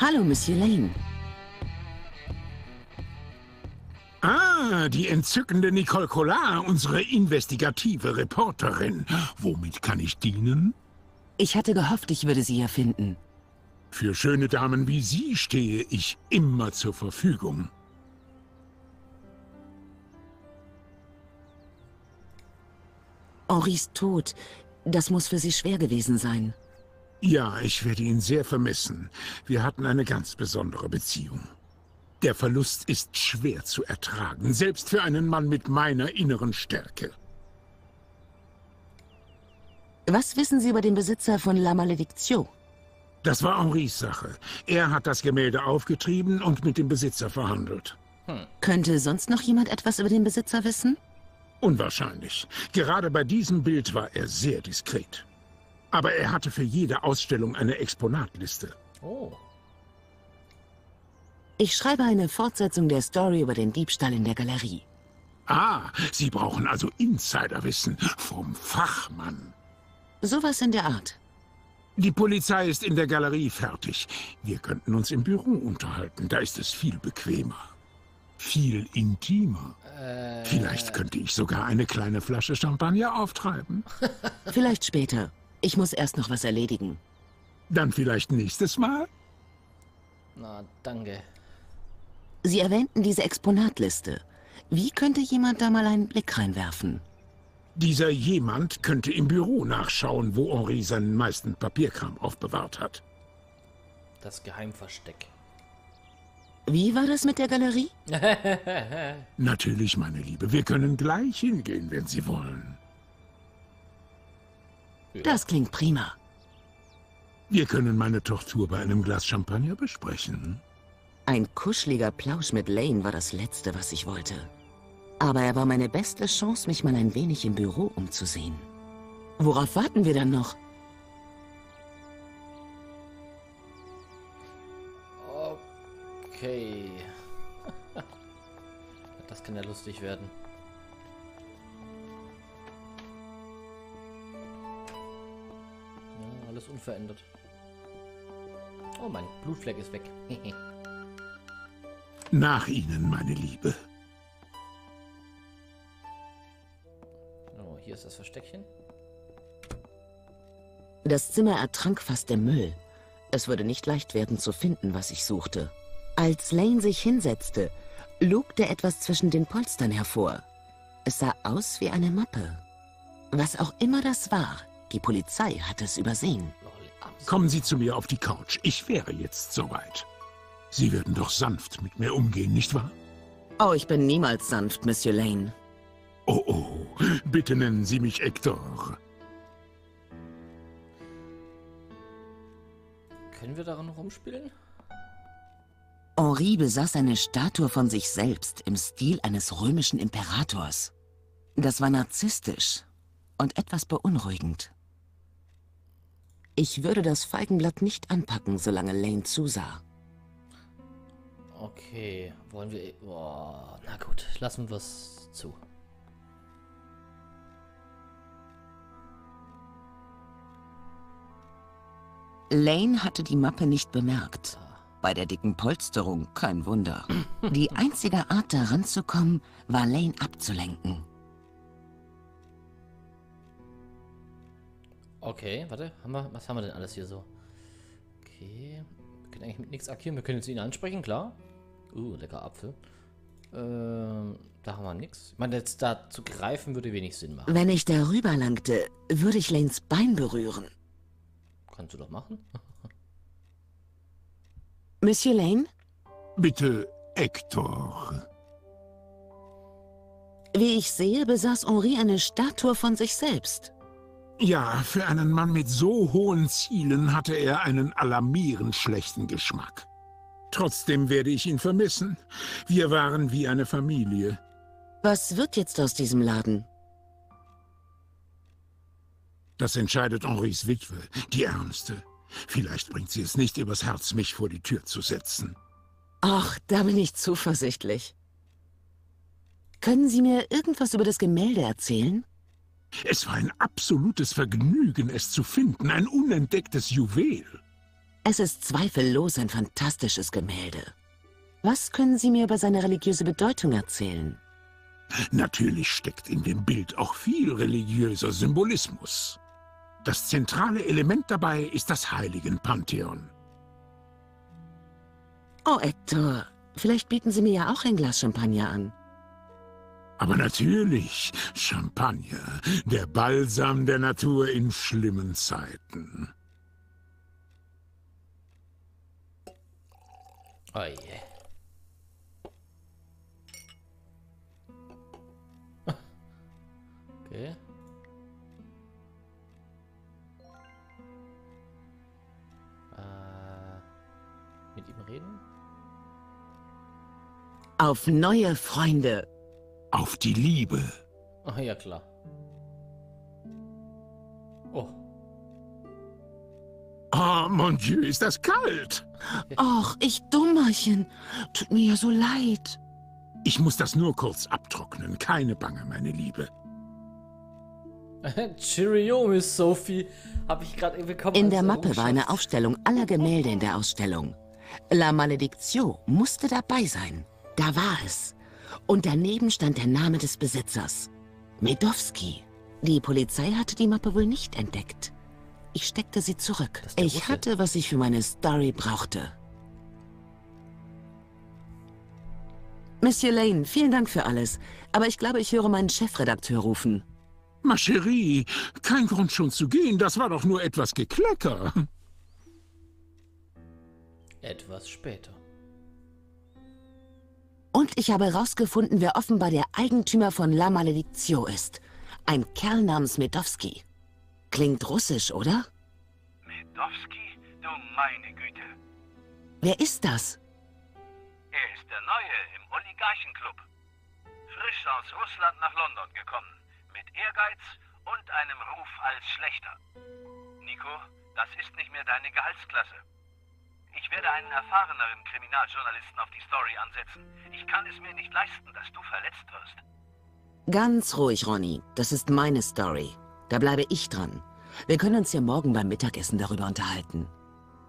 Hallo, Monsieur Lane. Ah, die entzückende Nicole Collard, unsere investigative Reporterin. Womit kann ich dienen? Ich hatte gehofft, ich würde Sie hier finden. Für schöne Damen wie Sie stehe ich immer zur Verfügung. Henris Tod, das muss für Sie schwer gewesen sein. Ja, ich werde ihn sehr vermissen. Wir hatten eine ganz besondere Beziehung. Der Verlust ist schwer zu ertragen, selbst für einen Mann mit meiner inneren Stärke. Was wissen Sie über den Besitzer von La Malediction? Das war Henris Sache. Er hat das Gemälde aufgetrieben und mit dem Besitzer verhandelt. Hm. Könnte sonst noch jemand etwas über den Besitzer wissen? Unwahrscheinlich. Gerade bei diesem Bild war er sehr diskret. Aber er hatte für jede Ausstellung eine Exponatliste. Oh. Ich schreibe eine Fortsetzung der Story über den Diebstahl in der Galerie. Ah, Sie brauchen also Insiderwissen vom Fachmann. Sowas in der Art. Die Polizei ist in der Galerie fertig. Wir könnten uns im Büro unterhalten. Da ist es viel bequemer. Viel intimer. Äh... Vielleicht könnte ich sogar eine kleine Flasche Champagner auftreiben. Vielleicht später. Ich muss erst noch was erledigen. Dann vielleicht nächstes Mal? Na, danke. Sie erwähnten diese Exponatliste. Wie könnte jemand da mal einen Blick reinwerfen? Dieser jemand könnte im Büro nachschauen, wo Henri seinen meisten Papierkram aufbewahrt hat. Das Geheimversteck. Wie war das mit der Galerie? Natürlich, meine Liebe. Wir können gleich hingehen, wenn Sie wollen. Ja. Das klingt prima. Wir können meine Tortur bei einem Glas Champagner besprechen. Ein kuscheliger Plausch mit Lane war das Letzte, was ich wollte. Aber er war meine beste Chance, mich mal ein wenig im Büro umzusehen. Worauf warten wir dann noch? Okay. Das kann ja lustig werden. Alles unverändert. Oh, mein Blutfleck ist weg. Nach Ihnen, meine Liebe. Oh, hier ist das Versteckchen. Das Zimmer ertrank fast im Müll. Es würde nicht leicht werden zu finden, was ich suchte. Als Lane sich hinsetzte, lugte etwas zwischen den Polstern hervor. Es sah aus wie eine Mappe. Was auch immer das war, die Polizei hat es übersehen. Kommen Sie zu mir auf die Couch. Ich wäre jetzt soweit. Sie würden doch sanft mit mir umgehen, nicht wahr? Oh, ich bin niemals sanft, Monsieur Lane. Oh, oh, bitte nennen Sie mich Hector. Können wir daran rumspielen? Henri besaß eine Statue von sich selbst im Stil eines römischen Imperators. Das war narzisstisch und etwas beunruhigend. Ich würde das Feigenblatt nicht anpacken, solange Lane zusah. Okay, wollen wir... Oh, na gut, lassen wir es zu. Lane hatte die Mappe nicht bemerkt. Bei der dicken Polsterung kein Wunder. Die einzige Art, daran zu kommen, war Lane abzulenken. Okay, warte, haben wir, was haben wir denn alles hier so? Okay, wir können eigentlich mit nichts agieren. Wir können jetzt ihn ansprechen, klar. Uh, lecker Apfel. Ähm, da haben wir nichts. Ich meine, jetzt da zu greifen würde wenig Sinn machen. Wenn ich darüber langte, würde ich Lanes Bein berühren. Kannst du doch machen. Monsieur Lane? Bitte, Hector. Wie ich sehe, besaß Henri eine Statue von sich selbst. Ja, für einen Mann mit so hohen Zielen hatte er einen alarmierend schlechten Geschmack. Trotzdem werde ich ihn vermissen. Wir waren wie eine Familie. Was wird jetzt aus diesem Laden? Das entscheidet Henris Witwe, die Ärmste. Vielleicht bringt sie es nicht übers Herz, mich vor die Tür zu setzen. Ach, da bin ich zuversichtlich. Können Sie mir irgendwas über das Gemälde erzählen? Es war ein absolutes Vergnügen, es zu finden, ein unentdecktes Juwel. Es ist zweifellos ein fantastisches Gemälde. Was können Sie mir über seine religiöse Bedeutung erzählen? Natürlich steckt in dem Bild auch viel religiöser Symbolismus. Das zentrale Element dabei ist das Heiligenpantheon. Oh, Hector, vielleicht bieten Sie mir ja auch ein Glas Champagner an. Aber natürlich, Champagner, der Balsam der Natur in schlimmen Zeiten. Oh je. Okay. Äh, mit ihm reden? Auf neue Freunde. Auf die Liebe. Ach ja, klar. Oh. Oh, mon Dieu, ist das kalt. Och, ich Dummerchen. Tut mir ja so leid. Ich muss das nur kurz abtrocknen. Keine Bange, meine Liebe. Cheerio, Miss Sophie. Hab ich gerade bekommen. In der Mappe war eine Errungenschaft. Aufstellung aller Gemälde in der Ausstellung. La Maledictio musste dabei sein. Da war es. Und daneben stand der Name des Besitzers. Medowski. Die Polizei hatte die Mappe wohl nicht entdeckt. Ich steckte sie zurück. Ich Russe. hatte, was ich für meine Story brauchte. Monsieur Lane, vielen Dank für alles. Aber ich glaube, ich höre meinen Chefredakteur rufen. Ma chérie, kein Grund schon zu gehen. Das war doch nur etwas Geklecker. Etwas später. Und ich habe herausgefunden, wer offenbar der Eigentümer von La Maledictio ist. Ein Kerl namens Medowski. Klingt russisch, oder? Medowski? Du meine Güte. Wer ist das? Er ist der Neue im Oligarchenclub. Frisch aus Russland nach London gekommen. Mit Ehrgeiz und einem Ruf als Schlechter. Nico, das ist nicht mehr deine Gehaltsklasse. Ich werde einen erfahreneren Kriminaljournalisten auf die Story ansetzen. Ich kann es mir nicht leisten, dass du verletzt wirst. Ganz ruhig, Ronny. Das ist meine Story. Da bleibe ich dran. Wir können uns ja morgen beim Mittagessen darüber unterhalten.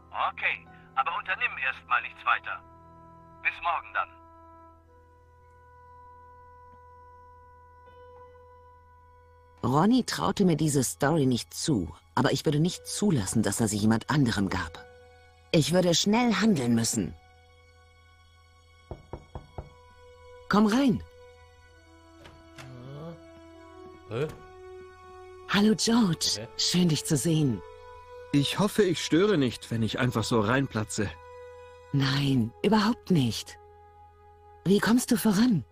Okay, aber unternimm erstmal nichts weiter. Bis morgen dann. Ronny traute mir diese Story nicht zu, aber ich würde nicht zulassen, dass er sie jemand anderem gab. Ich würde schnell handeln müssen. Komm rein. Hä? Hallo, George. Okay. Schön, dich zu sehen. Ich hoffe, ich störe nicht, wenn ich einfach so reinplatze. Nein, überhaupt nicht. Wie kommst du voran?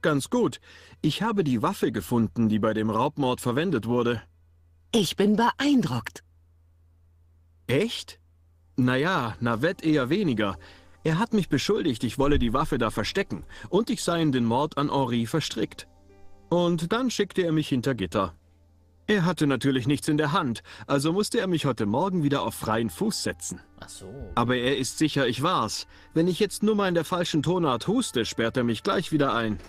Ganz gut. Ich habe die Waffe gefunden, die bei dem Raubmord verwendet wurde. Ich bin beeindruckt. Echt? Naja, Navette eher weniger. Er hat mich beschuldigt, ich wolle die Waffe da verstecken und ich sei in den Mord an Henri verstrickt. Und dann schickte er mich hinter Gitter. Er hatte natürlich nichts in der Hand, also musste er mich heute Morgen wieder auf freien Fuß setzen. Ach so. Aber er ist sicher, ich war's. Wenn ich jetzt nur mal in der falschen Tonart huste, sperrt er mich gleich wieder ein.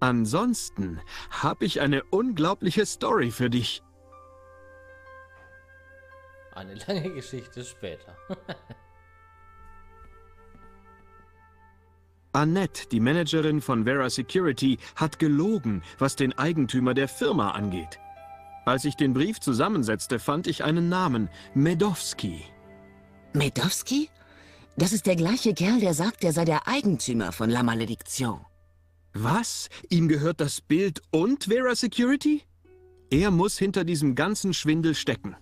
Ansonsten habe ich eine unglaubliche Story für dich. Eine lange Geschichte später. Annette, die Managerin von Vera Security, hat gelogen, was den Eigentümer der Firma angeht. Als ich den Brief zusammensetzte, fand ich einen Namen, Medowski. Medowski? Das ist der gleiche Kerl, der sagt, er sei der Eigentümer von La Maledictio. Was? Ihm gehört das Bild und Vera Security? Er muss hinter diesem ganzen Schwindel stecken.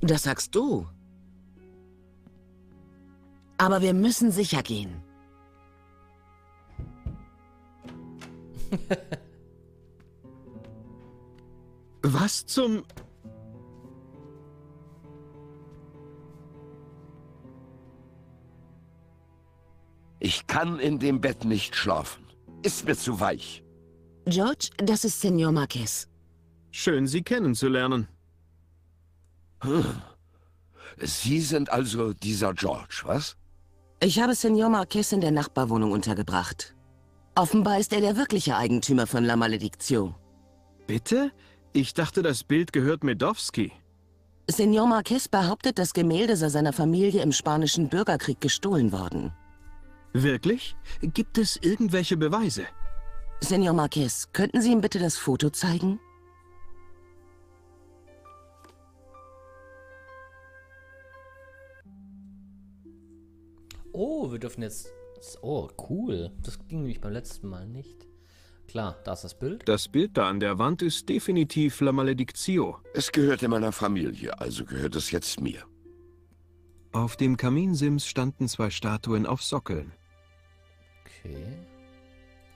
Das sagst du. Aber wir müssen sicher gehen. Was zum... Ich kann in dem Bett nicht schlafen. Ist mir zu weich. George, das ist Senor Marquez. Schön, Sie kennenzulernen. Sie sind also dieser George, was? Ich habe Senor Marquez in der Nachbarwohnung untergebracht. Offenbar ist er der wirkliche Eigentümer von La Maledictio. Bitte? Ich dachte, das Bild gehört Medowski. Senor Marquez behauptet, das Gemälde sei seiner Familie im spanischen Bürgerkrieg gestohlen worden. Wirklich? Gibt es irgendwelche Beweise? Senor Marquez, könnten Sie ihm bitte das Foto zeigen? Oh, wir dürfen jetzt... Oh, cool. Das ging nämlich beim letzten Mal nicht. Klar, da ist das Bild. Das Bild da an der Wand ist definitiv La Maledictio. Es gehörte meiner Familie, also gehört es jetzt mir. Auf dem Kaminsims standen zwei Statuen auf Sockeln. Okay.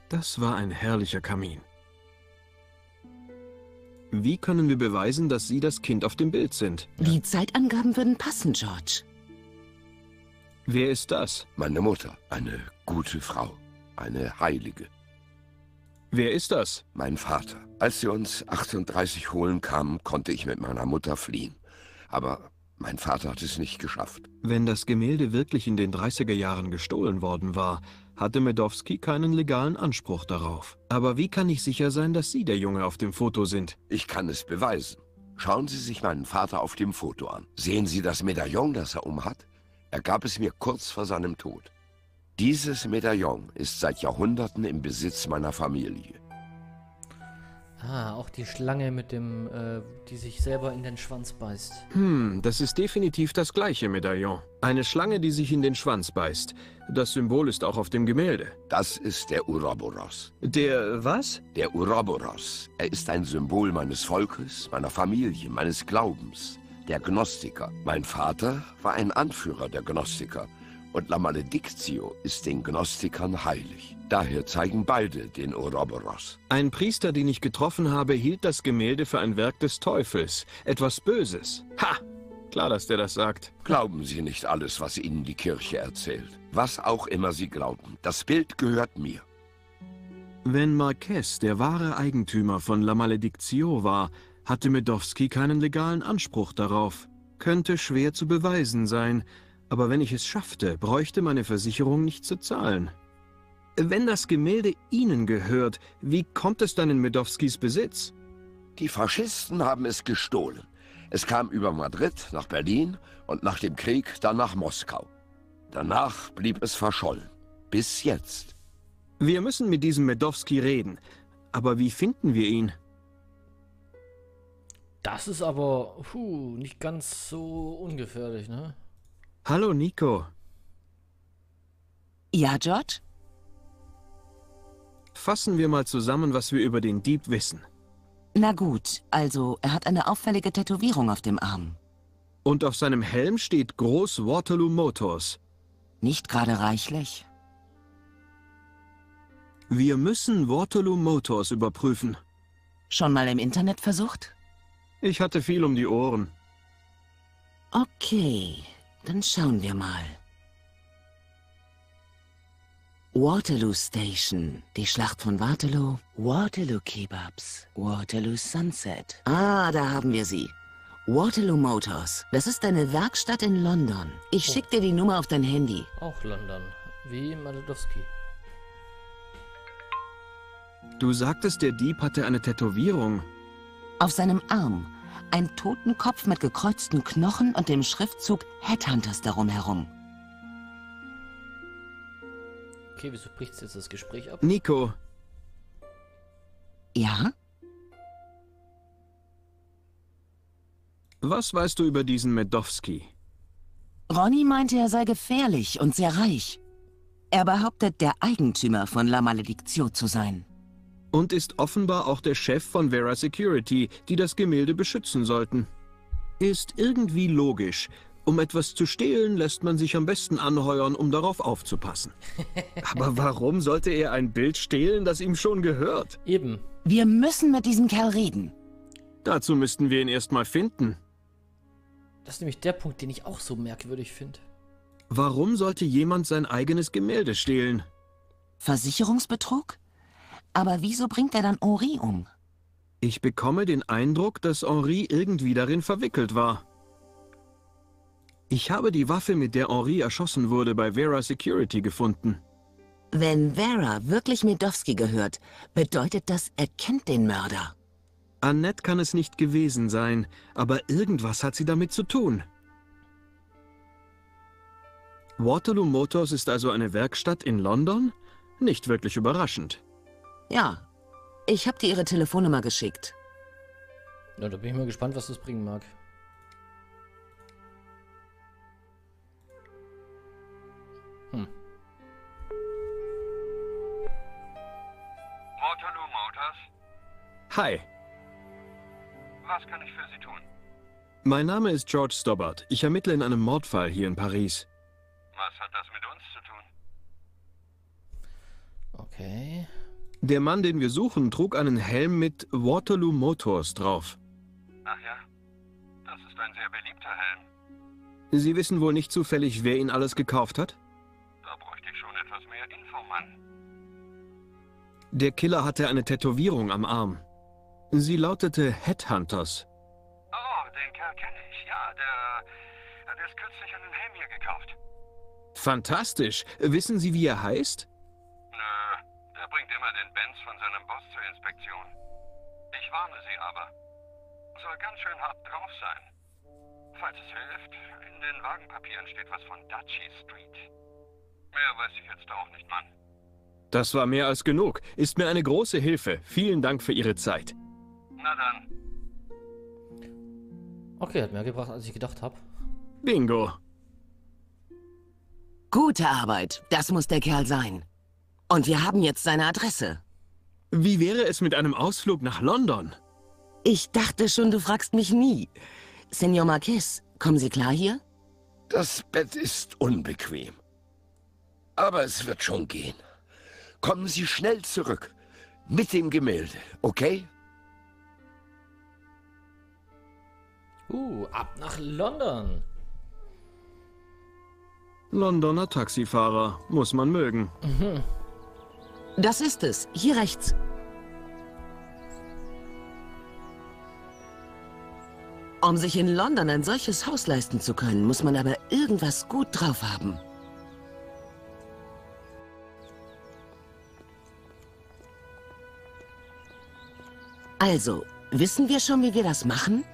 Das war ein herrlicher Kamin. Wie können wir beweisen, dass Sie das Kind auf dem Bild sind? Die Zeitangaben würden passen, George. Wer ist das? Meine Mutter, eine gute Frau, eine Heilige. Wer ist das? Mein Vater. Als sie uns 38 holen kamen, konnte ich mit meiner Mutter fliehen. Aber mein Vater hat es nicht geschafft. Wenn das Gemälde wirklich in den 30er Jahren gestohlen worden war, hatte Medowski keinen legalen Anspruch darauf. Aber wie kann ich sicher sein, dass Sie der Junge auf dem Foto sind? Ich kann es beweisen. Schauen Sie sich meinen Vater auf dem Foto an. Sehen Sie das Medaillon, das er umhat? Er gab es mir kurz vor seinem Tod. Dieses Medaillon ist seit Jahrhunderten im Besitz meiner Familie. Ah, auch die Schlange mit dem, äh, die sich selber in den Schwanz beißt. Hm, das ist definitiv das gleiche Medaillon. Eine Schlange, die sich in den Schwanz beißt. Das Symbol ist auch auf dem Gemälde. Das ist der Uroboros. Der was? Der Uroboros. Er ist ein Symbol meines Volkes, meiner Familie, meines Glaubens. Der Gnostiker. Mein Vater war ein Anführer der Gnostiker. Und La Maledictio ist den Gnostikern heilig. Daher zeigen beide den Ouroboros. Ein Priester, den ich getroffen habe, hielt das Gemälde für ein Werk des Teufels. Etwas Böses. Ha! Klar, dass der das sagt. Glauben Sie nicht alles, was Ihnen die Kirche erzählt. Was auch immer Sie glauben. Das Bild gehört mir. Wenn Marquez der wahre Eigentümer von La Maledictio war, hatte Medowski keinen legalen Anspruch darauf. Könnte schwer zu beweisen sein, aber wenn ich es schaffte, bräuchte meine Versicherung nicht zu zahlen. Wenn das Gemälde Ihnen gehört, wie kommt es dann in Medowskis Besitz? Die Faschisten haben es gestohlen. Es kam über Madrid nach Berlin und nach dem Krieg dann nach Moskau. Danach blieb es verschollen. Bis jetzt. Wir müssen mit diesem Medowski reden. Aber wie finden wir ihn? Das ist aber puh, nicht ganz so ungefährlich, ne? Hallo, Nico. Ja, George? Fassen wir mal zusammen, was wir über den Dieb wissen. Na gut, also er hat eine auffällige Tätowierung auf dem Arm. Und auf seinem Helm steht groß Waterloo Motors. Nicht gerade reichlich. Wir müssen Waterloo Motors überprüfen. Schon mal im Internet versucht? Ich hatte viel um die Ohren. Okay, dann schauen wir mal. Waterloo Station, die Schlacht von Waterloo, Waterloo Kebabs, Waterloo Sunset. Ah, da haben wir sie. Waterloo Motors. Das ist eine Werkstatt in London. Ich Oh. schick dir die Nummer auf dein Handy. Auch London. Wie Maledowski. Du sagtest, der Dieb hatte eine Tätowierung. Auf seinem Arm ein Totenkopf mit gekreuzten Knochen und dem Schriftzug Headhunters darum herum. Okay, wieso bricht jetzt das Gespräch ab? Nico, Ja? was weißt du über diesen Medowski? Ronny meinte, er sei gefährlich und sehr reich. Er behauptet, der Eigentümer von La Maledictio zu sein. Und ist offenbar auch der Chef von Vera Security, die das Gemälde beschützen sollten. Ist irgendwie logisch. Um etwas zu stehlen, lässt man sich am besten anheuern, um darauf aufzupassen. Aber warum sollte er ein Bild stehlen, das ihm schon gehört? Eben. Wir müssen mit diesem Kerl reden. Dazu müssten wir ihn erstmal finden. Das ist nämlich der Punkt, den ich auch so merkwürdig finde. Warum sollte jemand sein eigenes Gemälde stehlen? Versicherungsbetrug? Aber wieso bringt er dann Henri um? Ich bekomme den Eindruck, dass Henri irgendwie darin verwickelt war. Ich habe die Waffe, mit der Henri erschossen wurde, bei Vera Security gefunden. Wenn Vera wirklich Medowski gehört, bedeutet das, er kennt den Mörder. Annette kann es nicht gewesen sein, aber irgendwas hat sie damit zu tun. Waterloo Motors ist also eine Werkstatt in London? Nicht wirklich überraschend. Ja, ich habe dir ihre Telefonnummer geschickt. Ja, da bin ich mal gespannt, was das bringen mag. Hm. Waterloo Motors? Hi, Was kann ich für Sie tun? mein Name ist George Stobbart. Ich ermittle in einem Mordfall hier in Paris. Was hat das mit uns zu tun? Okay. Der Mann, den wir suchen, trug einen Helm mit Waterloo Motors drauf. Ach ja, das ist ein sehr beliebter Helm. Sie wissen wohl nicht zufällig, wer ihn alles gekauft hat? Da bräuchte ich schon etwas mehr Info, Mann. Der Killer hatte eine Tätowierung am Arm. Sie lautete Headhunters. Oh, den Kerl kenne ich. Ja, der, der ist kürzlich einen Helm hier gekauft. Fantastisch. Wissen Sie, wie er heißt? Der bringt immer den Benz von seinem Boss zur Inspektion. Ich warne Sie aber. Soll ganz schön hart drauf sein. Falls es hilft, in den Wagenpapieren steht was von Dutchy Street. Mehr weiß ich jetzt auch nicht, Mann. Das war mehr als genug. Ist mir eine große Hilfe. Vielen Dank für Ihre Zeit. Na dann, Okay, hat mehr gebracht, als ich gedacht habe. Bingo. Gute Arbeit, das muss der Kerl sein. Und wir haben jetzt seine Adresse. Wie wäre es mit einem Ausflug nach London? Ich dachte schon, du fragst mich nie. Senor Marquez, kommen Sie klar hier? Das Bett ist unbequem. Aber es wird schon gehen. Kommen Sie schnell zurück. Mit dem Gemälde, okay? Uh, ab nach London. Londoner Taxifahrer. Muss man mögen. Das ist es. Hier rechts. Um sich in London ein solches Haus leisten zu können, muss man aber irgendwas gut drauf haben. Also, wissen wir schon, wie wir das machen?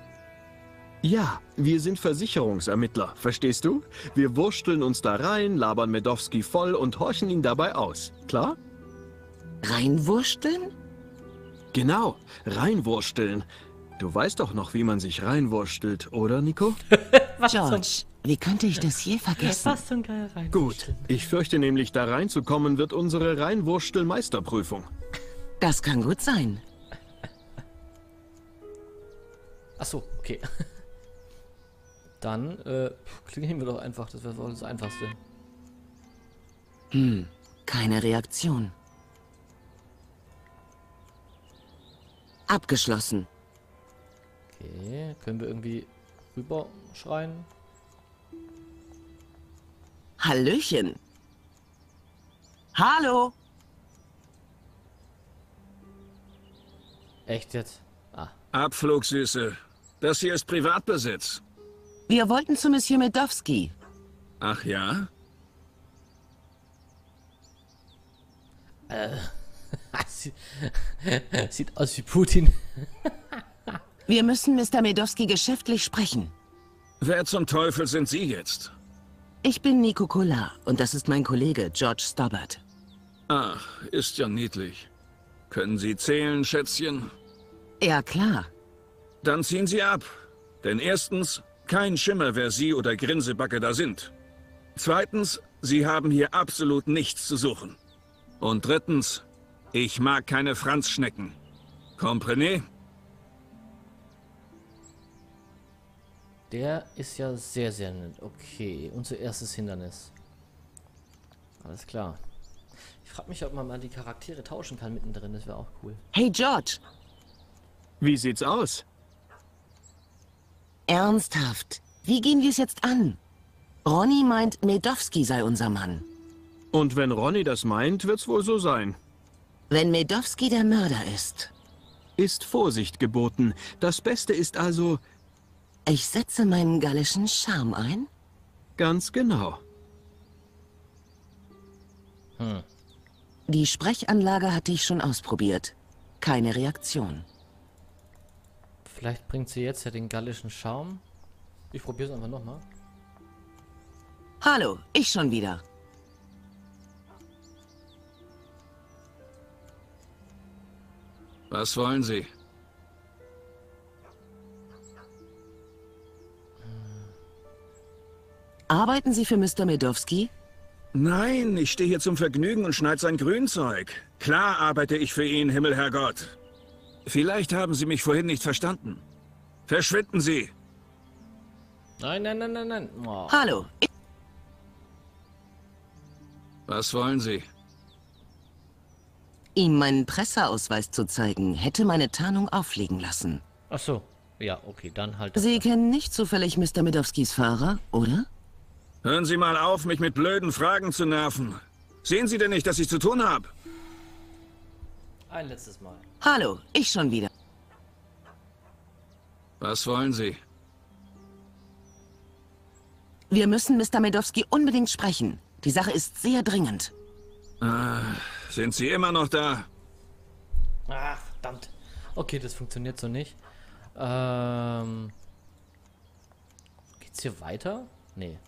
Ja, wir sind Versicherungsermittler, verstehst du? Wir wursteln uns da rein, labern Medowski voll und horchen ihn dabei aus. Klar? Reinwursteln? Genau, reinwursteln. Du weißt doch noch, wie man sich reinwurstelt, oder, Nico? George, wie könnte ich das je vergessen? Was zum Geier rein. Gut. Ich fürchte nämlich, da reinzukommen wird unsere Reinwurstel-Meisterprüfung. Das kann gut sein. Achso, okay. Dann, äh, klingeln wir doch einfach. Das wäre wohl das Einfachste. Hm, keine Reaktion. Abgeschlossen. Okay, können wir irgendwie rüberschreien? Hallöchen. Hallo. Echt jetzt? Ah, Abflug, Süße. Das hier ist Privatbesitz. Wir wollten zu Monsieur Medowski. Ach ja? sieht, sieht aus wie Putin. Wir müssen Mr. Medowski geschäftlich sprechen. Wer zum Teufel sind Sie jetzt? Ich bin Nico Kolar und das ist mein Kollege George Stobbart. Ach, ist ja niedlich. Können Sie zählen, Schätzchen? Ja, klar. Dann ziehen Sie ab. Denn erstens, kein Schimmer, wer Sie oder Grinsebacke da sind. Zweitens, Sie haben hier absolut nichts zu suchen. Und drittens, ich mag keine Franzschnecken. Comprenez? Der ist ja sehr, sehr nett. Okay, unser erstes Hindernis. Alles klar. Ich frage mich, ob man mal die Charaktere tauschen kann mittendrin. Das wäre auch cool. Hey George, Wie sieht's aus? ernsthaft. Wie gehen wir es jetzt an? Ronny meint, Medowski sei unser Mann. Und wenn Ronny das meint, wird's wohl so sein. Wenn Medowski der Mörder ist. Ist Vorsicht geboten. Das Beste ist also Ich setze meinen gallischen Charme ein. ganz genau. Die Sprechanlage hatte ich schon ausprobiert. Keine Reaktion. Vielleicht bringt sie jetzt ja den gallischen Schaum. Ich probiere es einfach nochmal. Hallo, ich schon wieder. Was wollen Sie? Arbeiten Sie für Mr. Medowski? Nein, ich stehe hier zum Vergnügen und schneid sein Grünzeug. Klar arbeite ich für ihn, Himmelherrgott. Vielleicht haben Sie mich vorhin nicht verstanden. Verschwinden Sie! Nein, nein, nein, nein, nein. Oh. Hallo, ich Was wollen Sie? Ihm meinen Presseausweis zu zeigen, hätte meine Tarnung auflegen lassen. Ach so. Ja, okay, dann halt. Sie kennen nicht zufällig Mr. Medowskis Fahrer, oder? Hören Sie mal auf, mich mit blöden Fragen zu nerven. Sehen Sie denn nicht, dass ich zu tun habe? Ein letztes Mal. Hallo, ich schon wieder. Was wollen Sie? Wir müssen Mr. Medowski unbedingt sprechen. Die Sache ist sehr dringend. Sind Sie immer noch da? Ach, verdammt. Okay, das funktioniert so nicht. Ähm. Geht's hier weiter? Nee.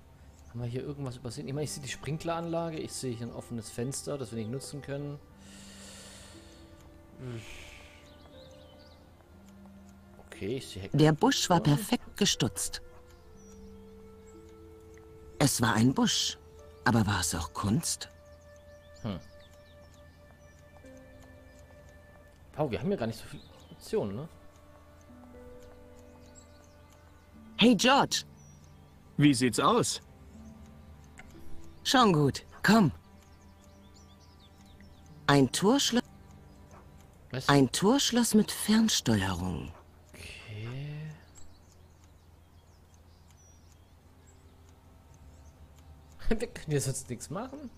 Haben wir hier irgendwas übersehen? Ich meine, ich sehe die Sprinkleranlage. Ich sehe hier ein offenes Fenster, das wir nicht nutzen können. Okay, ich sehe Hecken. Der Busch war perfekt gestutzt. Es war ein Busch. Aber war es auch Kunst? Wow, wir haben ja gar nicht so viele Optionen, ne? Hey George, Wie sieht's aus? schon gut. Komm. Ein Torschloss, Was? ein Torschloss mit Fernsteuerung. Okay. Wir können jetzt sonst nichts machen.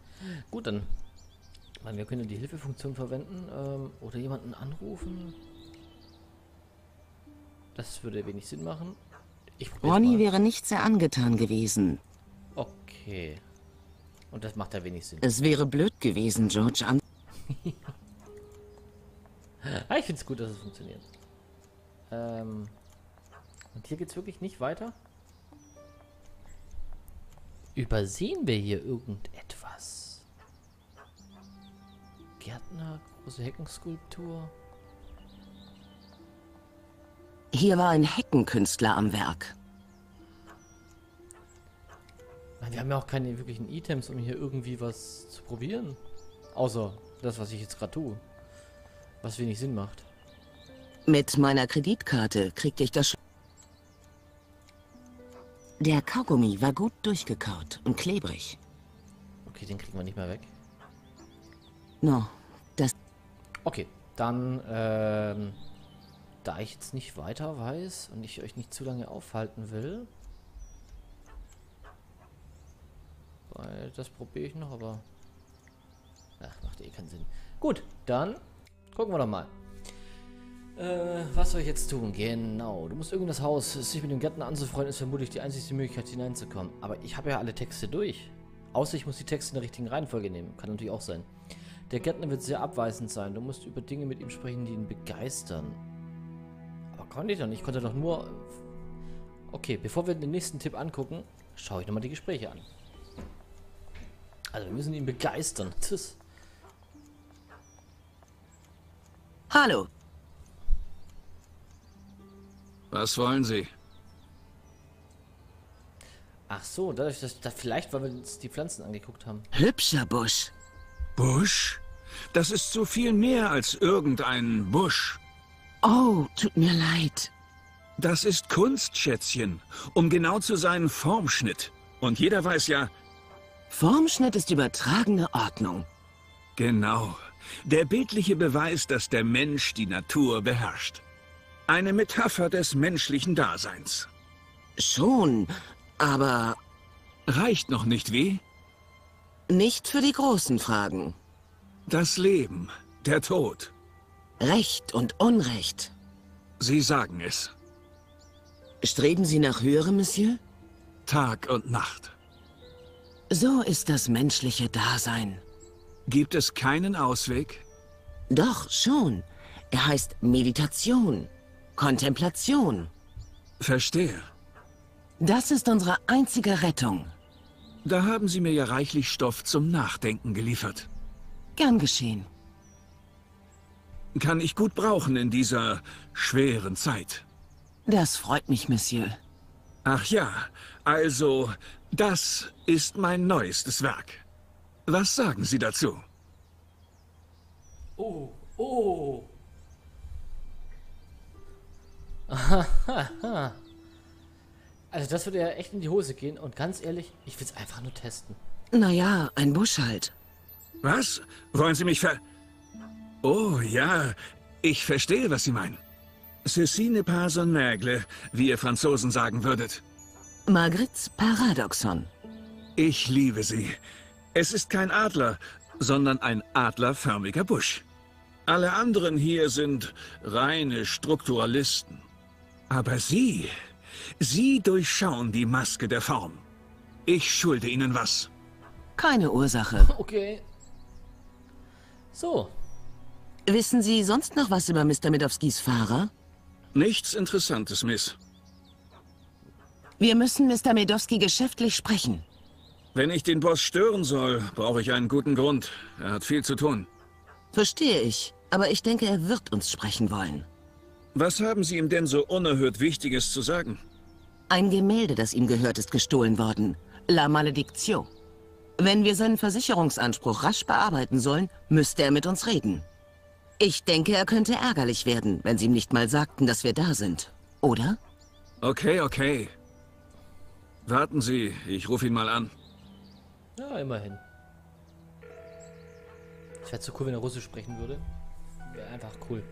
Gut, dann. Ich meine, wir können die Hilfefunktion verwenden ähm, oder jemanden anrufen. Das würde wenig Sinn machen. Ronny wäre nicht sehr angetan gewesen. Okay. Und das macht ja wenig Sinn. Es wäre blöd gewesen, George an. Ah, ich finde es gut, dass es funktioniert. Ähm. Und hier geht's wirklich nicht weiter? Übersehen wir hier irgendetwas? Gärtner, große Heckenskulptur. Hier war ein Heckenkünstler am Werk. Wir haben ja auch keine wirklichen Items, um hier irgendwie was zu probieren. Außer das, was ich jetzt gerade tue. Was wenig Sinn macht. Mit meiner Kreditkarte kriegte ich das. Sch Der Kaugummi war gut durchgekaut und klebrig. Okay, den kriegen wir nicht mehr weg. No. Okay, dann, ähm, da ich jetzt nicht weiter weiß und ich euch nicht zu lange aufhalten will, weil das probiere ich noch, aber ach, macht eh keinen Sinn. Gut, dann gucken wir doch mal. Äh, was soll ich jetzt tun? Genau, du musst irgendein Haus. Sich mit dem Gärtner anzufreunden, ist vermutlich die einzige Möglichkeit hineinzukommen. Aber ich habe ja alle Texte durch. Außer ich muss die Texte in der richtigen Reihenfolge nehmen. Kann natürlich auch sein. Der Gärtner wird sehr abweisend sein. Du musst über Dinge mit ihm sprechen, die ihn begeistern. Aber konnte ich doch nicht. Ich konnte doch nur... Okay, bevor wir den nächsten Tipp angucken, schaue ich nochmal die Gespräche an. Also wir müssen ihn begeistern. Tschüss. Hallo, Was wollen Sie? Ach so, dadurch, dass, dass vielleicht, weil wir uns die Pflanzen angeguckt haben. hübscher Busch. Busch? Das ist so viel mehr als irgendein Busch. Oh, tut mir leid. Das ist Kunst, Schätzchen. Um genau zu sein, Formschnitt. Und jeder weiß ja, Formschnitt ist übertragene Ordnung. genau, der bildliche Beweis, dass der Mensch die Natur beherrscht. Eine Metapher des menschlichen Daseins. Schon, aber Reicht noch nicht weh? Nicht für die großen Fragen. Das Leben, der Tod. Recht und Unrecht. Sie sagen es. Streben Sie nach höherem, Monsieur? Tag und Nacht. So ist das menschliche Dasein. Gibt es keinen Ausweg? Doch, schon. Er heißt Meditation. Kontemplation. Verstehe. Das ist unsere einzige Rettung. Da haben Sie mir ja reichlich Stoff zum Nachdenken geliefert. Gern geschehen. Kann ich gut brauchen in dieser schweren Zeit. Das freut mich, Monsieur. Ach ja, also, das ist mein neuestes Werk. Was sagen Sie dazu? Oh, oh. also das würde ja echt in die Hose gehen und ganz ehrlich, ich will es einfach nur testen. Naja, ein Busch halt. Was? Wollen Sie mich ver... Oh, ja, ich verstehe, was Sie meinen. Ceci n'est pas un aigle, wie ihr Franzosen sagen würdet. Margrits Paradoxon. Ich liebe sie. Es ist kein Adler, sondern ein adlerförmiger Busch. Alle anderen hier sind reine Strukturalisten. Aber Sie, Sie durchschauen die Maske der Form. Ich schulde Ihnen was. Keine Ursache. Okay. So. Wissen Sie sonst noch was über Mr. Midowskis Fahrer? Nichts Interessantes, Miss. Wir müssen Mr. Medowski geschäftlich sprechen. Wenn ich den Boss stören soll, brauche ich einen guten Grund. Er hat viel zu tun. Verstehe ich, aber ich denke, er wird uns sprechen wollen. Was haben Sie ihm denn so unerhört Wichtiges zu sagen? Ein Gemälde, das ihm gehört, ist gestohlen worden. La Malediction. Wenn wir seinen Versicherungsanspruch rasch bearbeiten sollen, müsste er mit uns reden. Ich denke, er könnte ärgerlich werden, wenn Sie ihm nicht mal sagten, dass wir da sind. Oder? Okay, okay. Warten Sie, ich rufe ihn mal an. Ja, immerhin. Ich wäre so cool, wenn er Russisch sprechen würde. Wäre einfach cool.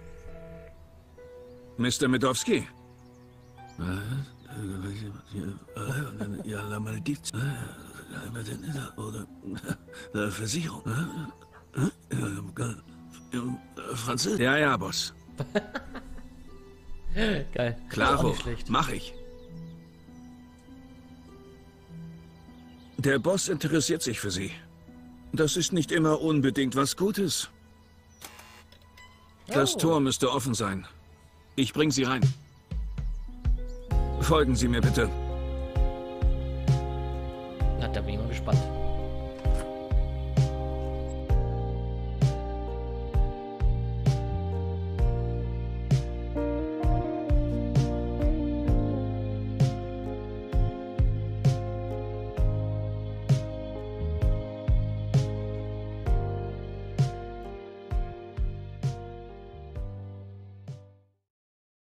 Mr. Medowski? Ja, la Malediction. Oder Versicherung. Französisch. Ja, ja, Boss. Geil. Klaro, mach ich. Der Boss interessiert sich für Sie. Das ist nicht immer unbedingt was Gutes. Das Oh. Tor müsste offen sein. Ich bring Sie rein. Folgen Sie mir bitte. Na, da bin ich mal gespannt.